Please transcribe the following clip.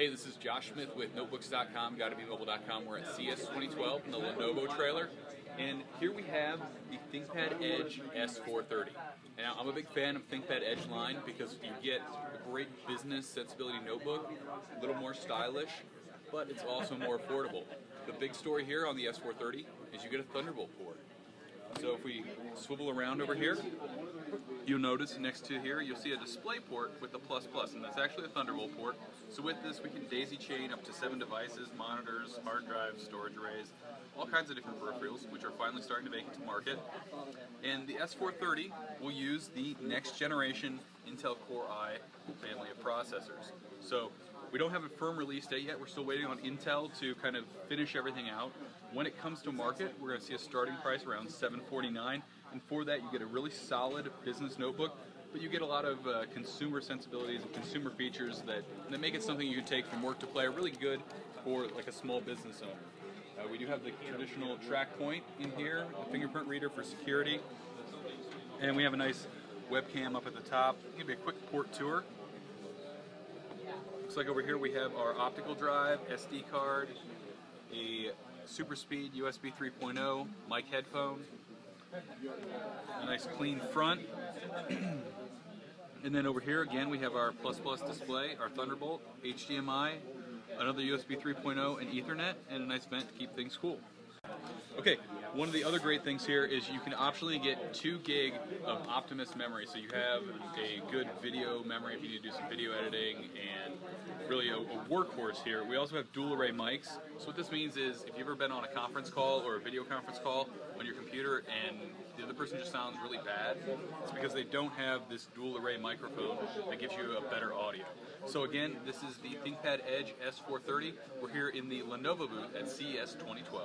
Hey, this is Josh Smith with Notebooks.com, GottaBeMobile.com. We're at CES 2012 in the Lenovo trailer, and here we have the ThinkPad Edge S430. Now, I'm a big fan of ThinkPad Edge line because you get a great business sensibility notebook, a little more stylish, but it's also more affordable. The big story here on the S430 is you get a Thunderbolt port. So if we swivel around over here, you'll notice next to here, you'll see a display port with the plus plus, and that's actually a Thunderbolt port. So with this, we can daisy chain up to seven devices, monitors, hard drives, storage arrays, all kinds of different peripherals, which are finally starting to make it to market. And the S430 will use the next generation Intel Core i family of processors. So we don't have a firm release date yet. We're still waiting on Intel to kind of finish everything out. When it comes to market, we're going to see a starting price around 749 and for that you get a really solid business notebook but you get a lot of uh, consumer sensibilities and consumer features that, that make it something you can take from work to play, really good for like a small business owner. Uh, we do have the traditional track point in here, a fingerprint reader for security, and we have a nice webcam up at the top. Give you a quick port tour. Looks like over here we have our optical drive, SD card, a super speed USB 3.0, mic headphone, a nice clean front. and then over here again we have our plus plus display, our Thunderbolt, HDMI, another USB 3.0 and Ethernet, and a nice vent to keep things cool. Okay, one of the other great things here is you can optionally get 2 gig of Optimus memory, so you have a good video memory if you need to do some video editing and really a, a workhorse here. We also have dual array mics, so what this means is if you've ever been on a conference call or a video conference call on your computer and the other person just sounds really bad, it's because they don't have this dual array microphone that gives you a better audio. So again, this is the ThinkPad Edge S430. We're here in the Lenovo booth at CES 2012.